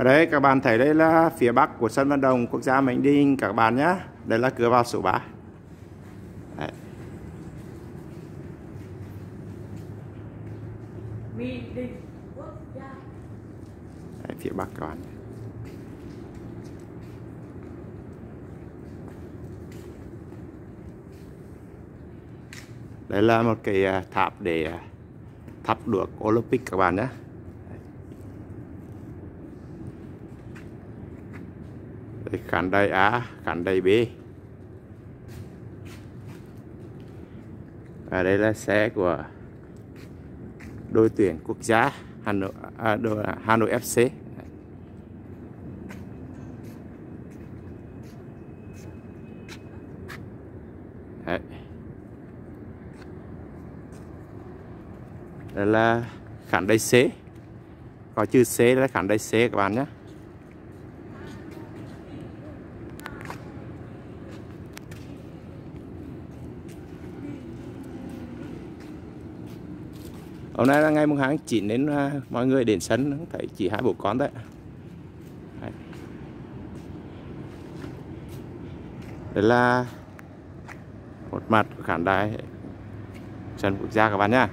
ở đây các bạn thấy đây là phía bắc của sân vận động quốc gia Mệnh Đình các bạn nhé đây là cửa vào số 3 Đấy. Đấy, phía bắc các bạn. Đây là một cái à, tháp để à, thắp được Olympic các bạn nhé đây, khán đài A khán đài B. Và đây là xe của đội tuyển quốc gia Hà Nội, à, đội, à, Hà Nội FC Đấy. Đây là khán đài C. Có chữ C là khán đài C các bạn nhé. Hôm nay là ngày mùng tháng 9 đến uh, mọi người đến sân thấy chỉ hai bố con đấy. Đây là một mặt của khán đài sân quốc gia các bạn nha